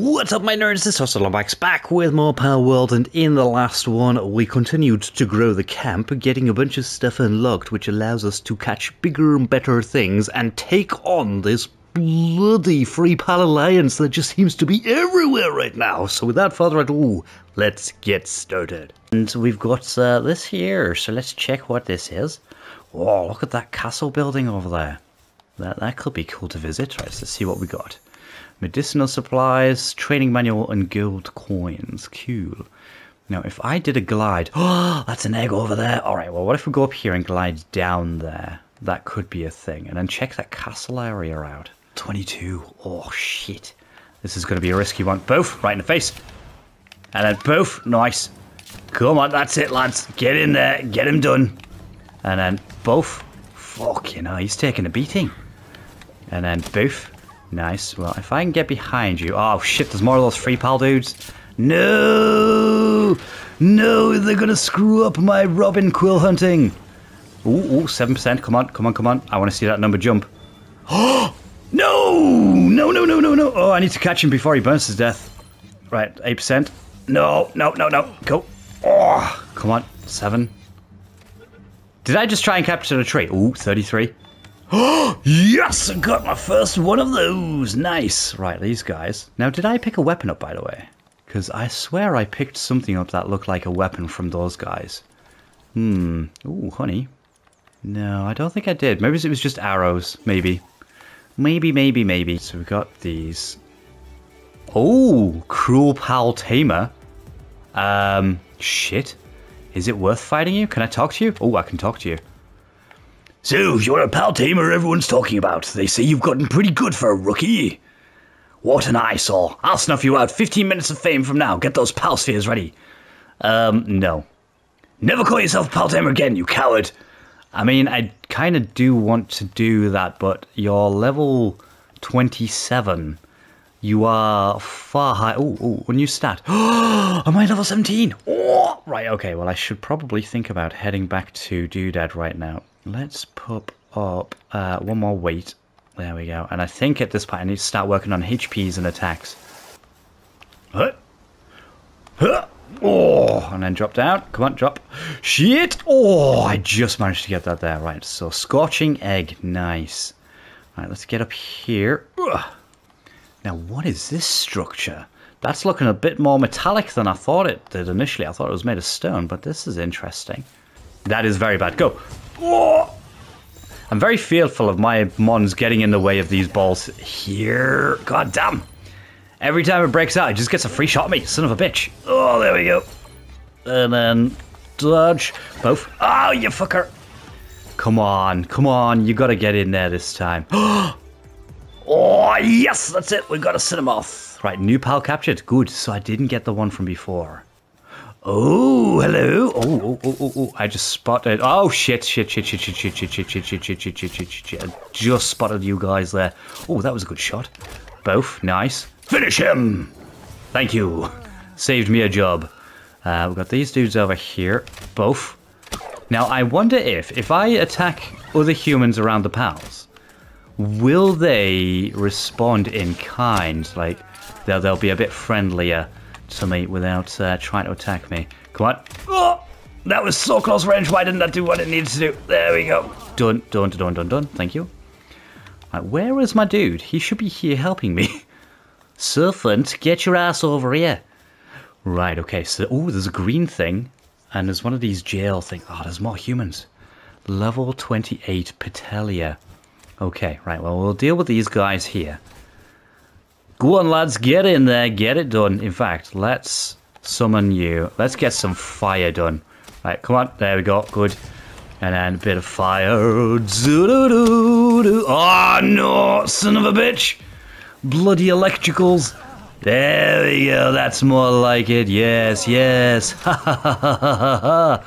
What's up my nerds, this is ToastedLombax back with more Power Palworld and in the last one we continued to grow the camp, getting a bunch of stuff unlocked which allows us to catch bigger and better things and take on this bloody Free Pal Alliance that just seems to be everywhere right now. So without further ado, let's get started. And we've got uh, this here, so let's check what this is. Oh, look at that castle building over there. That, that could be cool to visit. Right, let's see what we got. Medicinal supplies, training manual, and gold coins. Cool. Now, if I did a glide... Oh, that's an egg over there. All right, well, what if we go up here and glide down there? That could be a thing. And then check that castle area out. 22. Oh, shit. This is going to be a risky one. Both, right in the face. And then both. Nice. Come on, that's it, lads. Get in there. Get him done. And then both. Fuck, you know, he's taking a beating. And then both. Nice. Well, if I can get behind you... Oh, shit, there's more of those free pal dudes. No! No, they're going to screw up my Robinquill hunting. Ooh, ooh, 7%. Come on, come on, come on. I want to see that number jump. Oh! No! No, no, no, no, no. Oh, I need to catch him before he burns to death. Right, 8%. No, no, no, no. Go. Oh, come on. 7. Did I just try and capture the tree? Ooh, 33. Yes! I got my first one of those! Nice! Right, these guys. Now, did I pick a weapon up, by the way? Because I swear I picked something up that looked like a weapon from those guys. Hmm. Ooh, honey. No, I don't think I did. Maybe it was just arrows. Maybe. Maybe, maybe, maybe. So we got these. Oh, Cruel Pal Tamer. Um, shit. Is it worth fighting you? Can I talk to you? Oh, I can talk to you. So, you're a pal tamer everyone's talking about. They say you've gotten pretty good for a rookie. What an eyesore. I'll snuff you out 15 minutes of fame from now. Get those pal spheres ready. Um, no. Never call yourself pal tamer again, you coward. I mean, I kind of do want to do that, but you're level 27. You are far high. Oh, oh, a new stat. Am I level 17? Oh, right, okay. Well, I should probably think about heading back to Doodad right now. Let's pop up uh, one more weight. There we go. And I think at this point I need to start working on HPs and attacks. Huh? Huh? Oh, and then drop down. Come on, drop. Shit! Oh, I just managed to get that there. Right, so Scorching Egg. Nice. Right, let's get up here. Ugh. Now, what is this structure? That's looking a bit more metallic than I thought it did initially. I thought it was made of stone, but this is interesting. That is very bad. Go. Oh! I'm very fearful of my mons getting in the way of these balls here. God damn. Every time it breaks out, it just gets a free shot at me. Son of a bitch. Oh, there we go. And then dodge. Both. Oh, you fucker. Come on. Come on. You got to get in there this time. oh, yes. That's it. We've got him off. Right, new pal captured. Good. So I didn't get the one from before. Oh, hello. Oh, oh, oh, oh, oh. I just spotted. Oh, shit, shit, shit, shit, shit, shit, shit, shit, shit, shit, shit, shit, shit, shit, shit. I just spotted you guys there. Oh, that was a good shot. Both. Nice. Finish him. Thank you. Saved me a job. Uh, we've got these dudes over here. Both. Now, I wonder if, if I attack other humans around the pals, will they respond in kind? Like, they'll, they'll be a bit friendlier to me without uh, trying to attack me. Come on. Oh, that was so close range. Why didn't that do what it needed to do? There we go. Done, done, done, done, done. Thank you. Right, where is my dude? He should be here helping me. Serpent, get your ass over here. Right, okay. So, oh, there's a green thing. And there's one of these jail things. Oh, there's more humans. Level 28 Petallia. Okay, right. Well, we'll deal with these guys here. Go on, lads, get in there, get it done. In fact, let's summon you. Let's get some fire done. Right, come on, there we go, good. And then a bit of fire. Oh no, son of a bitch! Bloody electricals. There we go, that's more like it. Yes, yes. Ha ha ha ha ha ha.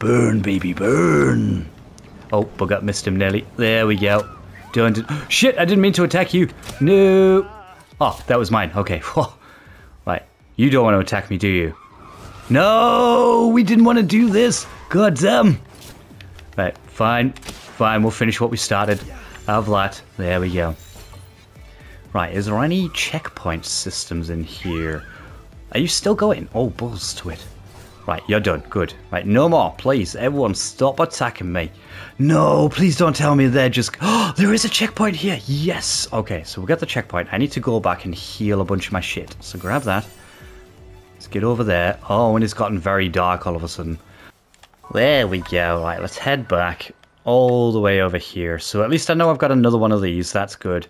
Burn, baby, burn. Oh, bug up, missed him nearly. There we go. Don't. Shit, I didn't mean to attack you. No. Oh, that was mine. Okay. right. You don't want to attack me, do you? No, we didn't want to do this. God damn. Right, fine. Fine, we'll finish what we started. Have that. There we go. Right, is there any checkpoint systems in here? Are you still going? Oh, balls to it. Right, you're done. Good. Right, no more. Please, everyone, stop attacking me. No, please don't tell me they're just... Oh, there is a checkpoint here. Yes. Okay, so we got the checkpoint. I need to go back and heal a bunch of my shit. So grab that. Let's get over there. Oh, and it's gotten very dark all of a sudden. There we go. Right, let's head back all the way over here. So at least I know I've got another one of these. That's good.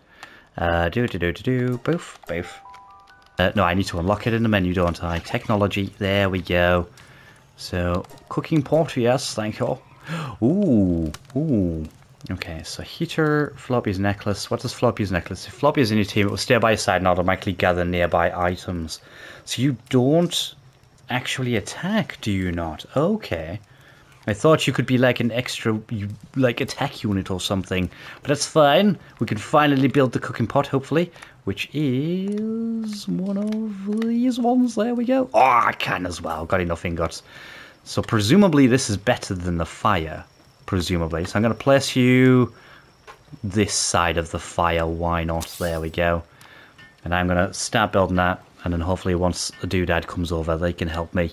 Uh, do do do do do. Boof, boof. Uh, no, I need to unlock it in the menu, don't I? Technology. There we go. So, cooking pot, yes, thank you. Ooh, ooh. Okay, so heater, Flopie's necklace. What does Flopie's necklace? If Flopie is in your team, it will stay by your side and automatically gather nearby items. So you don't actually attack, do you not? Okay. I thought you could be like an extra, like attack unit or something, but that's fine. We can finally build the cooking pot, hopefully, which is one of these ones. There we go. Oh, I can as well. Got enough ingots. So presumably this is better than the fire, presumably. So I'm going to place you this side of the fire. Why not? There we go. And I'm going to start building that, and then hopefully once a doodad comes over, they can help me.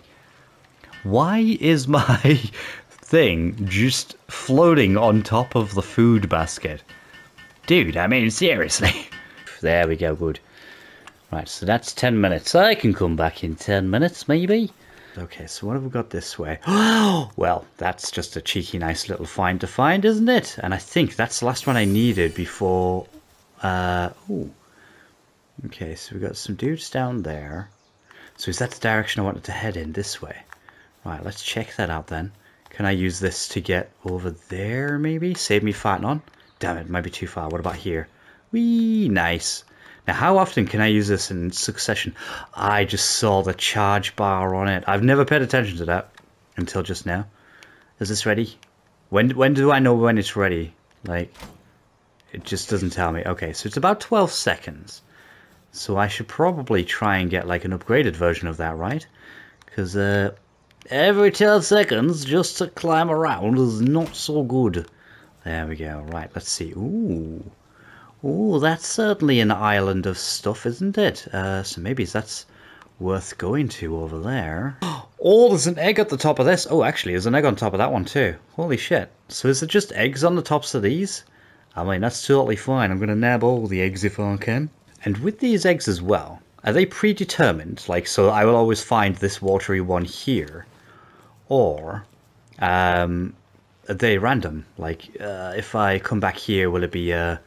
Why is my thing just floating on top of the food basket. Dude, I mean, seriously. there we go, good. Right, so that's 10 minutes. I can come back in 10 minutes, maybe. Okay, so what have we got this way? well, that's just a cheeky, nice little find to find, isn't it? And I think that's the last one I needed before... Uh, ooh. Okay, so we've got some dudes down there. So is that the direction I wanted to head in, this way? Right, let's check that out then. Can I use this to get over there, maybe? Save me fighting on? Damn it, might be too far. What about here? Wee, nice. Now, how often can I use this in succession? I just saw the charge bar on it. I've never paid attention to that until just now. Is this ready? When when do I know when it's ready? Like, it just doesn't tell me. Okay, so it's about 12 seconds. So I should probably try and get like an upgraded version of that, right? Because uh, Every 10 seconds just to climb around is not so good. There we go. Right, let's see. Ooh. Ooh, that's certainly an island of stuff, isn't it? Uh, so maybe that's worth going to over there. Oh, there's an egg at the top of this. Oh, actually, there's an egg on top of that one too. Holy shit. So is it just eggs on the tops of these? I mean, that's totally fine. I'm going to nab all the eggs if I can. And with these eggs as well, are they predetermined? Like, so I will always find this watery one here or um, are they random? Like, uh, if I come back here, will it be a,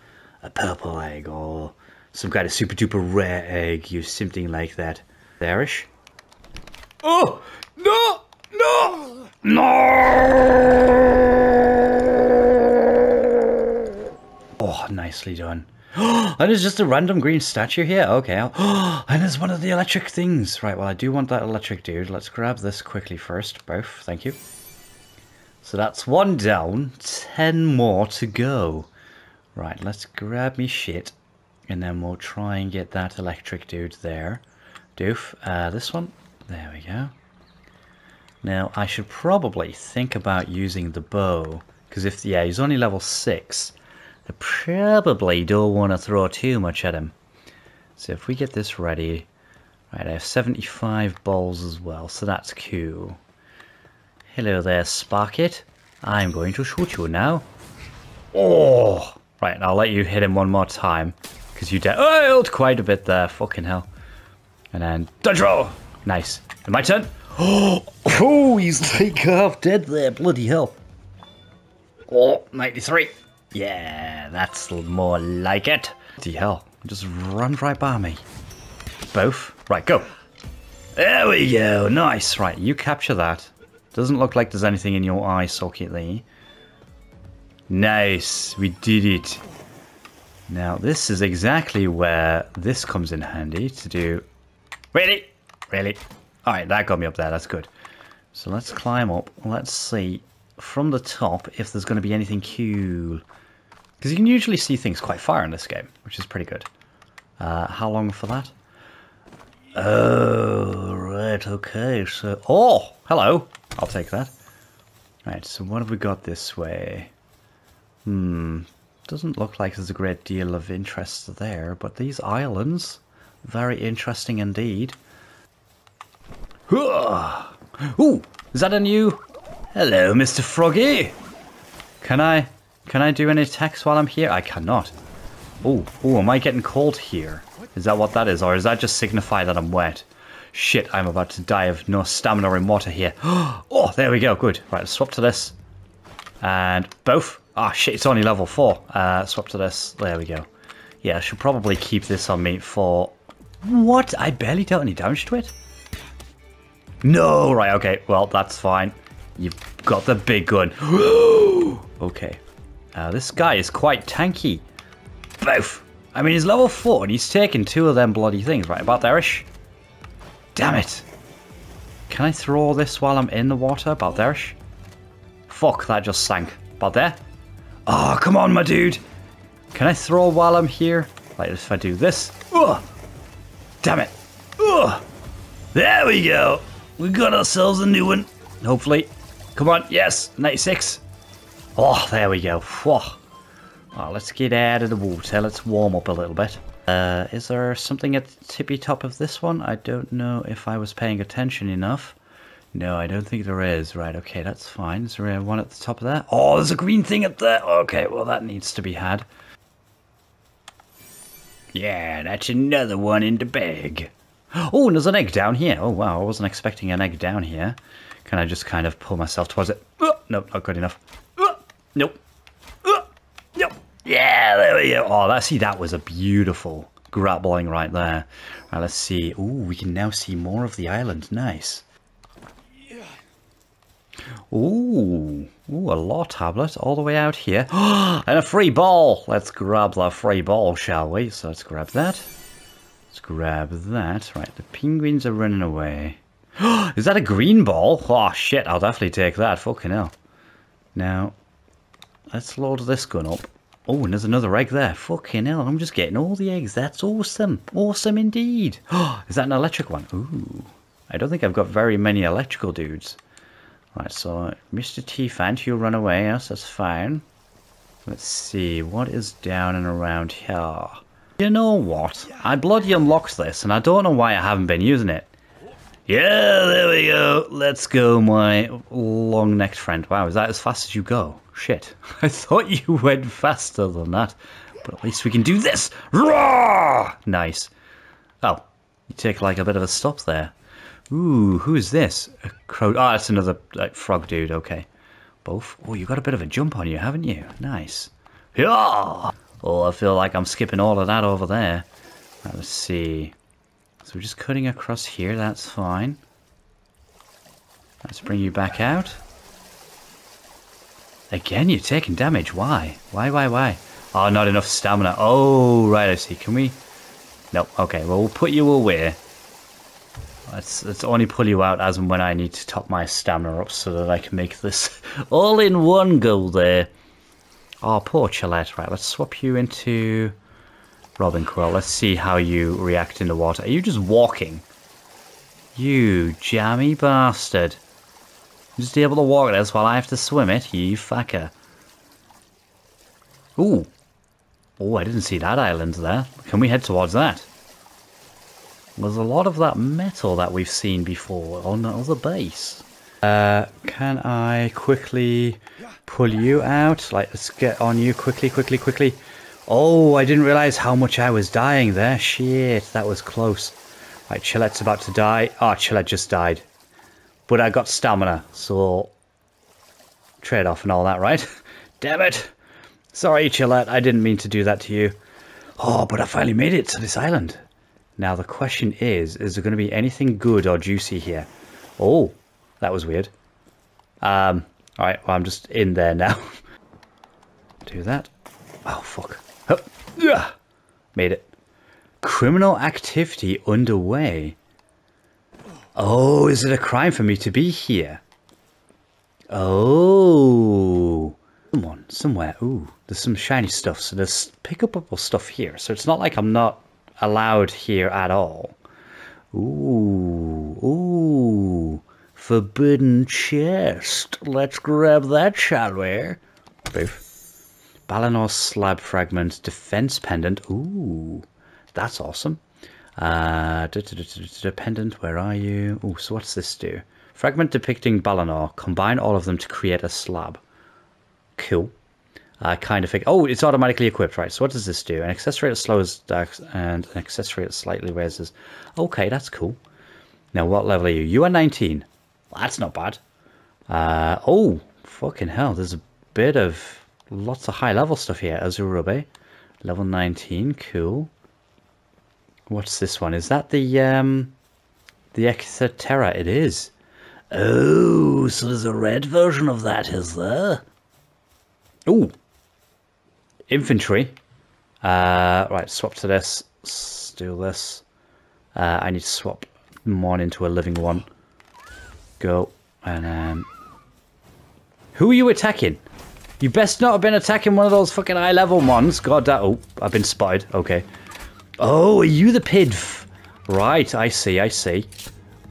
a purple egg or some kind of super duper rare egg, or something like that? There-ish? Oh! No! No! No! Oh, nicely done. and it's just a random green statue here. Okay. and there's one of the electric things. Right, well, I do want that electric dude. Let's grab this quickly first. Both. Thank you. So that's one down. Ten more to go. Right, let's grab me shit. And then we'll try and get that electric dude there. Doof. Uh, this one. There we go. Now, I should probably think about using the bow. Because if, yeah, he's only level 6. I probably don't want to throw too much at him. So if we get this ready, right, I have 75 balls as well, so that's cool. Hello there, Sparkit. I'm going to shoot you now. Oh! Right, I'll let you hit him one more time, because you failed oh, quite a bit there, fucking hell. And then, dodge roll! Nice. And my turn? Oh, oh he's like half dead there, bloody hell. Oh, 93. Yeah, that's more like it. The hell, just run right by me. Both? Right, go. There we go, nice. Right, you capture that. Doesn't look like there's anything in your eye socket there. Nice, we did it. Now, this is exactly where this comes in handy to do... Really? Really? Alright, that got me up there, that's good. So let's climb up. Let's see from the top if there's going to be anything cool. Because you can usually see things quite far in this game, which is pretty good. Uh, how long for that? Oh, right, okay, so... Oh, hello! I'll take that. Right, so what have we got this way? Hmm, Doesn't look like there's a great deal of interest there, but these islands, very interesting indeed. Ooh, is that a new? Hello, Mr. Froggy. Can I, can I do any attacks while I'm here? I cannot. Oh, oh, am I getting cold here? Is that what that is, or does that just signify that I'm wet? Shit, I'm about to die of no stamina in water here. Oh, there we go, good. Right, let's swap to this. And both. Ah, oh, shit, it's only level 4. Uh, swap to this. There we go. Yeah, I should probably keep this on me for... What? I barely dealt any damage to it? No! Right, okay. Well, that's fine. You've got the big gun. okay. Uh, this guy is quite tanky. Both. I mean, he's level 4 and he's taken two of them bloody things. Right, about there-ish. Damn it. Can I throw this while I'm in the water? About there-ish. Fuck, that just sank. About there. Oh, come on, my dude. Can I throw while I'm here? Like if I do this. Ugh. Damn it. Ugh. There we go. We got ourselves a new one. Hopefully. Come on. Yes. 96. Oh, there we go. Oh, let's get out of the water. Let's warm up a little bit. Uh, is there something at the tippy top of this one? I don't know if I was paying attention enough. No, I don't think there is. Right, okay, that's fine. Is there one at the top of that? Oh, there's a green thing up there. Okay, well, that needs to be had. Yeah, that's another one in the bag. Oh, and there's an egg down here. Oh, wow, I wasn't expecting an egg down here. Can I just kind of pull myself towards it? Oh, nope, not good enough. Oh, nope. Yeah, there we go. Oh, that see, that was a beautiful grappling right there. Right, let's see. Ooh, we can now see more of the island. Nice. Ooh, ooh, a law tablet all the way out here. and a free ball. Let's grab the free ball, shall we? So let's grab that. Let's grab that. Right, the penguins are running away. Is that a green ball? Oh, shit, I'll definitely take that. Fucking hell. Now, let's load this gun up. Oh, and there's another egg there. Fucking hell, I'm just getting all the eggs. That's awesome. Awesome indeed. Is that an electric one? Ooh. I don't think I've got very many electrical dudes. Right, so Mr. Teethant, you run away. Yes, that's fine. Let's see, what is down and around here? You know what? I bloody unlocked this, and I don't know why I haven't been using it. Yeah, there we go. Let's go, my long-necked friend. Wow, is that as fast as you go? Shit. I thought you went faster than that. But at least we can do this. Roar! Nice. Oh, you take like a bit of a stop there. Ooh, who is this? A crow. Ah, oh, it's another like, frog dude. Okay. Both. Oh, you got a bit of a jump on you, haven't you? Nice. Yeah. Oh, I feel like I'm skipping all of that over there. Right, let's see. So we're just cutting across here, that's fine. Let's bring you back out. Again, you're taking damage. Why? Why, why, why? Oh, not enough stamina. Oh, right, I see. Can we... No, Okay, well, we'll put you away. Let's, let's only pull you out as and when I need to top my stamina up so that I can make this all in one go there. Oh, poor Chillette. Right, let's swap you into... Robinquill, let's see how you react in the water. Are you just walking? You jammy bastard. Just be able to walk this while I have to swim it, you fucker. Ooh. Oh, I didn't see that island there. Can we head towards that? There's a lot of that metal that we've seen before on the other base. Uh, can I quickly pull you out? Like, let's get on you quickly, quickly, quickly. Oh, I didn't realise how much I was dying there. Shit, that was close. Right, Chillette's about to die. Oh, Chillette just died. But I got stamina, so... Trade-off and all that, right? Damn it! Sorry, Chillette, I didn't mean to do that to you. Oh, but I finally made it to this island. Now, the question is, is there going to be anything good or juicy here? Oh, that was weird. Um, alright, well, I'm just in there now. do that. Oh, fuck. Yeah, made it. Criminal activity underway. Oh, is it a crime for me to be here? Oh. Someone, somewhere. Ooh, there's some shiny stuff. So there's pickupable stuff here. So it's not like I'm not allowed here at all. Ooh, ooh. Forbidden chest. Let's grab that, shall we? Boof. Balinor slab fragment, defense pendant. Ooh, that's awesome. Uh, pendant, where are you? Ooh, so what's this do? Fragment depicting Balinor. Combine all of them to create a slab. Cool. I kind of think. Oh, it's automatically equipped, right? So what does this do? An accessory that slows and an accessory that slightly raises. Okay, that's cool. Now, what level are you? You are 19. Well, that's not bad. Uh, oh, fucking hell. There's a bit of lots of high level stuff here. Azurobe, level 19. Cool. What's this one? Is that the um, the Exeterra? It is. Oh, so there's a red version of that, is there? Ooh. Infantry. Uh, right, swap to this. do this. Uh, I need to swap one into a living one. Go. And um, Who are you attacking? You best not have been attacking one of those fucking high level ones. God that oh, I've been spotted. Okay. Oh, are you the pidv? Right, I see, I see.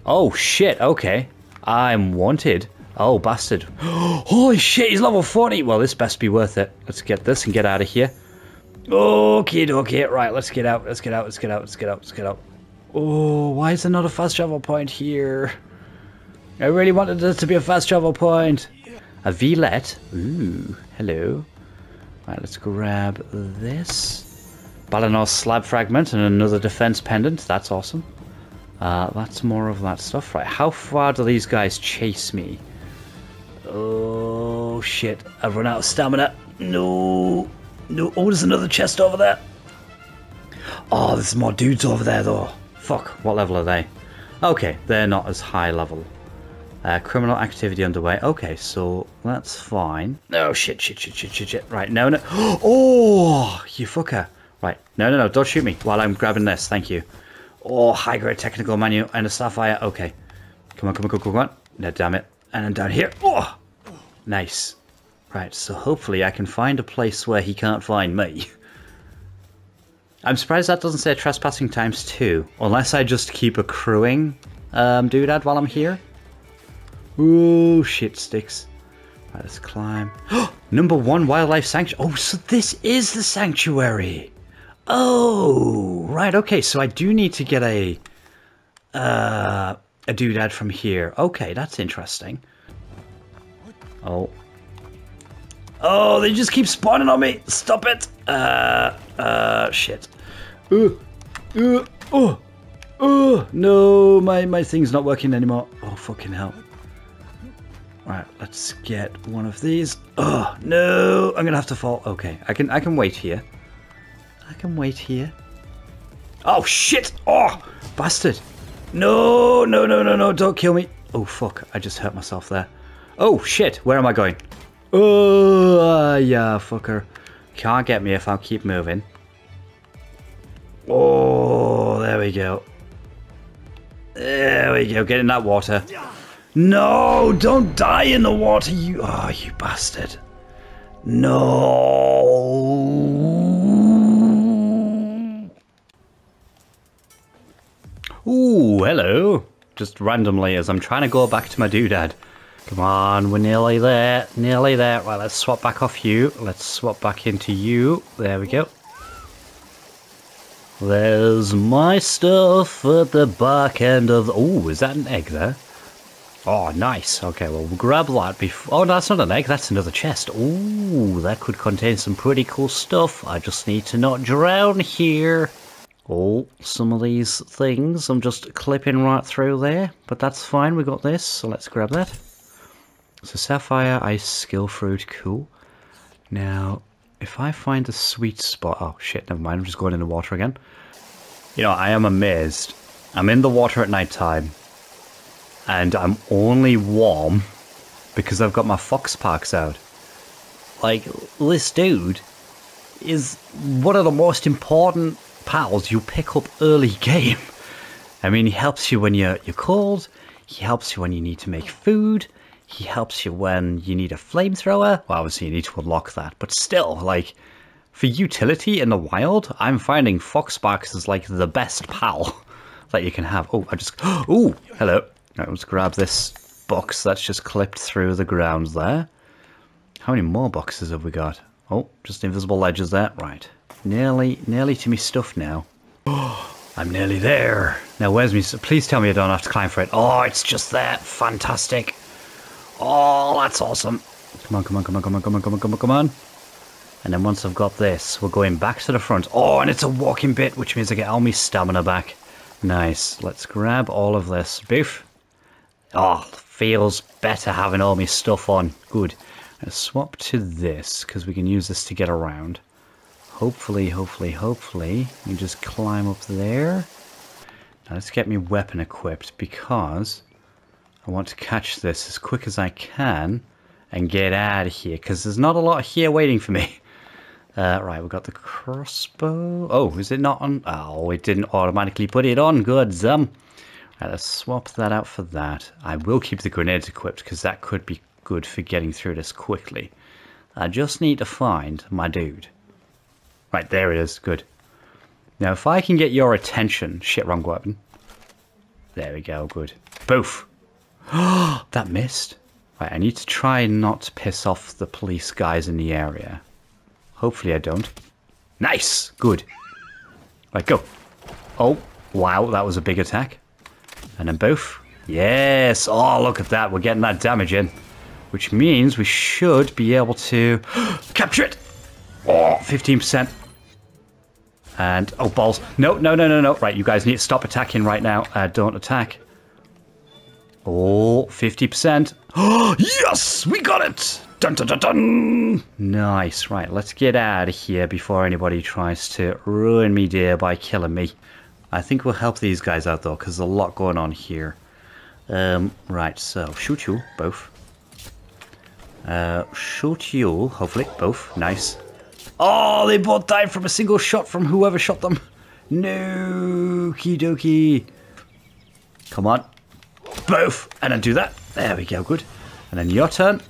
Oh shit, okay. I'm wanted. Oh, bastard. Holy shit, he's level 40. Well, this best be worth it. Let's get this and get out of here. Okay, okay. Right, let's get out. Let's get out. Let's get out. Let's get out. Let's get out. Oh, why is there not a fast travel point here? I really wanted this to be a fast travel point. A V-let. Ooh, hello. Right, let's grab this. Balinor slab fragment and another defense pendant. That's awesome. Uh, that's more of that stuff. Right, how far do these guys chase me? Oh, shit. I've run out of stamina. No. No. Oh, there's another chest over there. Oh, there's more dudes over there, though. Fuck, what level are they? Okay, they're not as high level. Uh, criminal activity underway. Okay, so that's fine. Oh, shit, shit, shit, shit, shit, shit. Right, no, no. Oh, you fucker. Right, no, no, no, don't shoot me while I'm grabbing this. Thank you. Oh, high grade technical menu and a sapphire. Okay. Come on, come on, come on, come on. No, damn it. And then down here. Oh! Nice. Right, so hopefully I can find a place where he can't find me. I'm surprised that doesn't say trespassing times two. Unless I just keep accruing um, doodad while I'm here. Ooh, shit sticks. Right, let's climb. Number one wildlife sanctuary. Oh, so this is the sanctuary. Oh, right. Okay, so I do need to get a uh, a doodad from here. Okay, that's interesting. Oh. Oh, they just keep spawning on me. Stop it. Uh, uh, shit. Uh, uh, oh, oh, no, my, my thing's not working anymore. Oh, fucking hell. Right, let's get one of these. Oh, no, I'm gonna have to fall. Okay, I can, I can wait here. I can wait here. Oh, shit. Oh, bastard. No, no, no, no, no, don't kill me. Oh, fuck, I just hurt myself there. Oh, shit, where am I going? Oh, uh, yeah, fucker. Can't get me if I keep moving. Oh, there we go. There we go, get in that water. No, don't die in the water, you... Oh, you bastard. No. Ooh, hello. Just randomly as I'm trying to go back to my doodad. Come on, we're nearly there, nearly there. Right, let's swap back off you. Let's swap back into you. There we go. There's my stuff at the back end of... Oh, is that an egg there? Oh, nice. Okay, well, we'll grab that before... Oh, no, that's not an egg. That's another chest. Oh, that could contain some pretty cool stuff. I just need to not drown here. Oh, some of these things I'm just clipping right through there. But that's fine. We got this, so let's grab that. So Sapphire, Ice, Skill Fruit, cool. Now, if I find a sweet spot... Oh, shit, never mind. I'm just going in the water again. You know, I am amazed. I'm in the water at night time, and I'm only warm because I've got my Foxparks out. Like, this dude is one of the most important pals you pick up early game. I mean, he helps you when you're, you're cold, he helps you when you need to make food, he helps you when you need a flamethrower. Well, obviously you need to unlock that, but still, like, for utility in the wild, I'm finding Foxparks is like the best pal that you can have. Oh, I just, oh, hello. Let's grab this box that's just clipped through the ground there. How many more boxes have we got? Oh, just invisible ledges there. Right. Nearly, nearly to me stuff now. I'm nearly there. Now, where's me? Please tell me I don't have to climb for it. Oh, it's just there. Fantastic. Oh, that's awesome. Come on, come on, come on, come on, come on, come on, come on, come on. And then once I've got this, we're going back to the front. Oh, and it's a walking bit, which means I get all my stamina back. Nice. Let's grab all of this. Boof. Oh, feels better having all my stuff on. Good. Let's swap to this, because we can use this to get around. Hopefully, hopefully, hopefully, we just climb up there. Now let's get me weapon equipped, because I want to catch this as quick as I can and get out of here, because there's not a lot here waiting for me. Uh, right, we've got the crossbow. Oh, is it not on? Oh, it didn't automatically put it on. Good. Um, right, let's swap that out for that. I will keep the grenades equipped because that could be good for getting through this quickly. I just need to find my dude. Right, there it is. Good. Now, if I can get your attention... Shit, wrong weapon. There we go. Good. Boof. that missed. Right, I need to try not to piss off the police guys in the area. Hopefully I don't. Nice! Good. Right, go. Oh, wow, that was a big attack. And then both. Yes! Oh, look at that. We're getting that damage in. Which means we should be able to capture it! Oh, 15%. And, oh, balls. No, no, no, no, no. Right, you guys need to stop attacking right now. Uh, don't attack. Oh, 50%. Oh, yes! We got it! Dun, dun, dun, dun! Nice. Right, let's get out of here before anybody tries to ruin me dear, by killing me. I think we'll help these guys out, though, because there's a lot going on here. Um, right, so shoot you, both. Uh, shoot you, hopefully, both. Nice. Oh, they both died from a single shot from whoever shot them. No, dokie. Come on. Both. And then do that. There we go, good. And then your turn.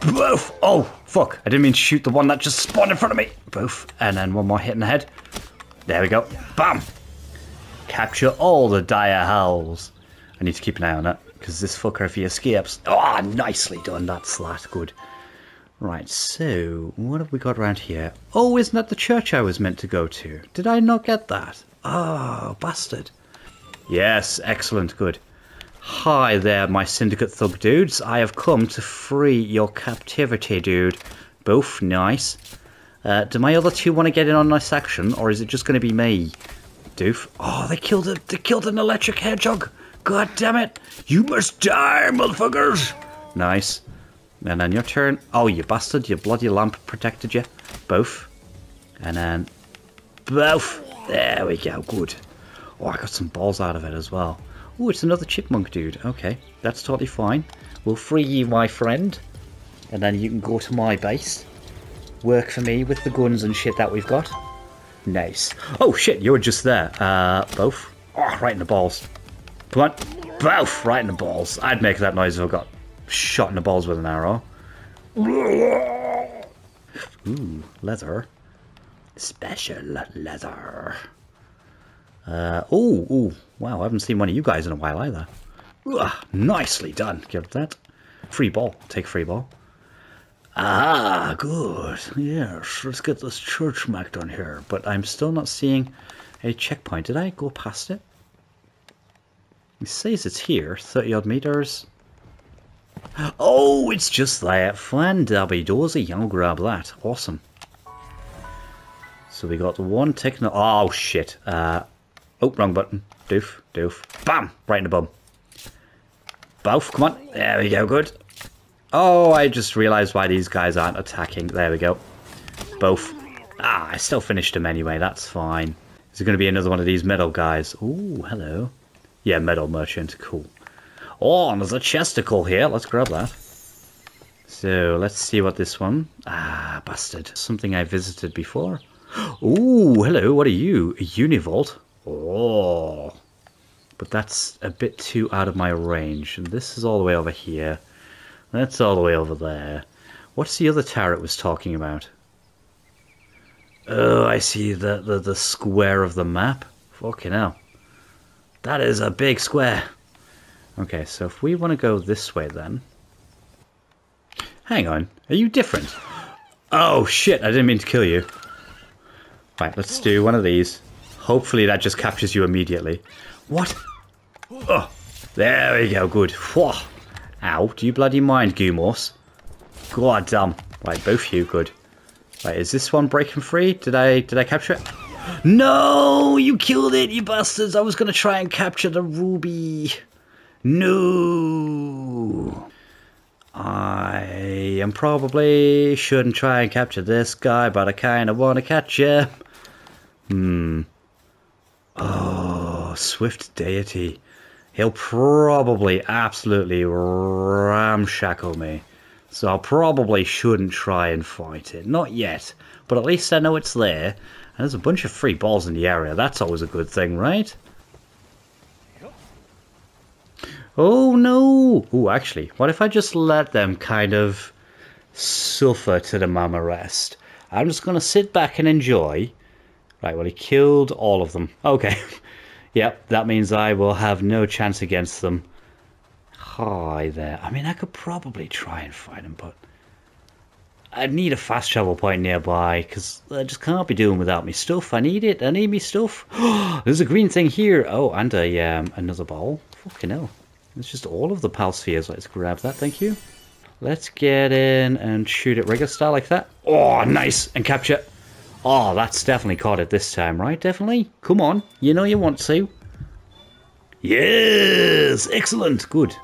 Both. Oh, fuck. I didn't mean to shoot the one that just spawned in front of me. Both. And then one more hit in the head. There we go. Bam. Capture all the Direhowls. I need to keep an eye on that. Because this fucker, if he escapes... Oh, nicely done. That's that. Good. Right, so... What have we got around here? Oh, isn't that the church I was meant to go to? Did I not get that? Oh, bastard. Yes, excellent. Good. Hi there, my Syndicate Thug dudes. I have come to free your captivity, dude. Both nice. Uh, do my other two want to get in on this action, or is it just going to be me? Doof. Oh, they killed a, they killed an electric hedgehog. God damn it! You must die, motherfuckers. Nice. And then your turn. Oh, you bastard! Your bloody lamp protected you. Both. And then both. There we go. Good. Oh, I got some balls out of it as well. Oh, it's another chipmunk dude. Okay, that's totally fine. We'll free you, my friend. And then you can go to my base. Work for me with the guns and shit that we've got. Nice. Oh, shit, you were just there. Uh, both. Oh, right in the balls. Come on. Both! Right in the balls. I'd make that noise if I got shot in the balls with an arrow. Ooh, leather. Special leather. Uh, oh, wow, I haven't seen one of you guys in a while either. Nicely done. Give that. Free ball. Take free ball. Ah, good. Yes, let's get this church marked on here. But I'm still not seeing a checkpoint. Did I go past it? It says it's here, 30 odd meters. Oh, it's just that. Flan Dabby Dozy. I'll grab that. Awesome. So we got one techno. Oh, shit. Uh, Oh, wrong button. Doof, doof. Bam! Right in the bum. Both, come on. There we go, good. Oh, I just realised why these guys aren't attacking. There we go. Both. Ah, I still finished them anyway, that's fine. Is there going to be another one of these metal guys? Oh, hello. Yeah, metal merchant, cool. Oh, there's a chesticle here. Let's grab that. So, let's see what this one... Ah, bastard. Something I visited before. Oh, hello, what are you? A Univolt? Oh, but that's a bit too out of my range. And this is all the way over here. That's all the way over there. What's the other turret was talking about? Oh, I see the, the, the square of the map. Fucking hell. That is a big square. Okay, so if we want to go this way then... Hang on, are you different? Oh shit, I didn't mean to kill you. Right, let's do one of these. Hopefully that just captures you immediately. What? Oh, there we go, good. Whoa. Ow, do you bloody mind, Gumoss? God damn. Right, both you, good. Right, is this one breaking free? Did I did I capture it? No, you killed it, you bastards. I was going to try and capture the ruby. No. I am probably shouldn't try and capture this guy, but I kind of want to catch him. Hmm. Oh, Swift Deity. He'll probably absolutely ramshackle me. So I probably shouldn't try and fight it. Not yet. But at least I know it's there. And there's a bunch of free balls in the area. That's always a good thing, right? Oh no! Oh, actually, what if I just let them kind of suffer to the mama rest? I'm just going to sit back and enjoy Right, well, he killed all of them. Okay. yep, that means I will have no chance against them. Hi there. I mean, I could probably try and fight him, but... I need a fast travel point nearby, because I just can't be doing without me stuff. I need it. I need me stuff. There's a green thing here. Oh, and a um, another ball. Fucking hell. It's just all of the pal spheres. Let's grab that, thank you. Let's get in and shoot it regular style like that. Oh, nice! And capture. Oh, that's definitely caught it this time, right? Definitely? Come on. You know you want to. Yes! Excellent! Good.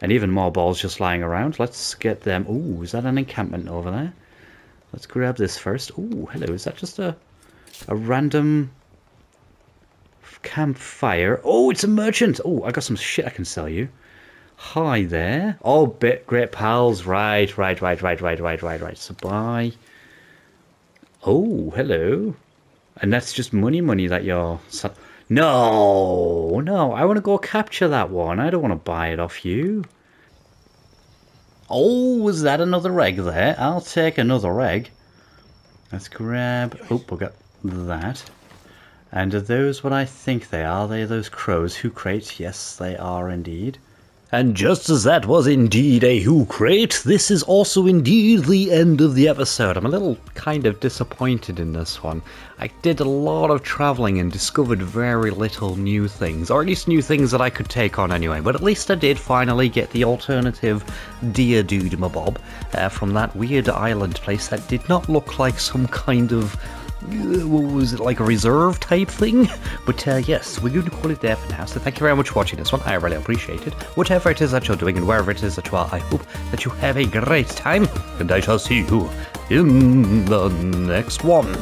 And even more balls just lying around. Let's get them. Ooh, is that an encampment over there? Let's grab this first. Ooh, hello. Is that just a, a random campfire? Oh, it's a merchant! Oh, I got some shit I can sell you. Hi there. Oh, bit great pals. Right, right, right, right, right, right, right, right. So bye. Oh, hello. And that's just money money that you're... No, no, I want to go capture that one. I don't want to buy it off you. Oh, was that another egg there? I'll take another egg. Let's grab... Oh, we got that. And are those what I think they are? Are they those crows who crate? Yes, they are indeed. And just as that was indeed a Who Crate, this is also indeed the end of the episode. I'm a little kind of disappointed in this one. I did a lot of travelling and discovered very little new things, or at least new things that I could take on anyway. But at least I did finally get the alternative Deer Dude Mabob uh, from that weird island place that did not look like some kind of what was it like a reserve type thing? But uh, yes, we're going to call it there for now. So thank you very much for watching this one. I really appreciate it. Whatever it is that you're doing and wherever it is that you are, I hope that you have a great time. And I shall see you in the next one.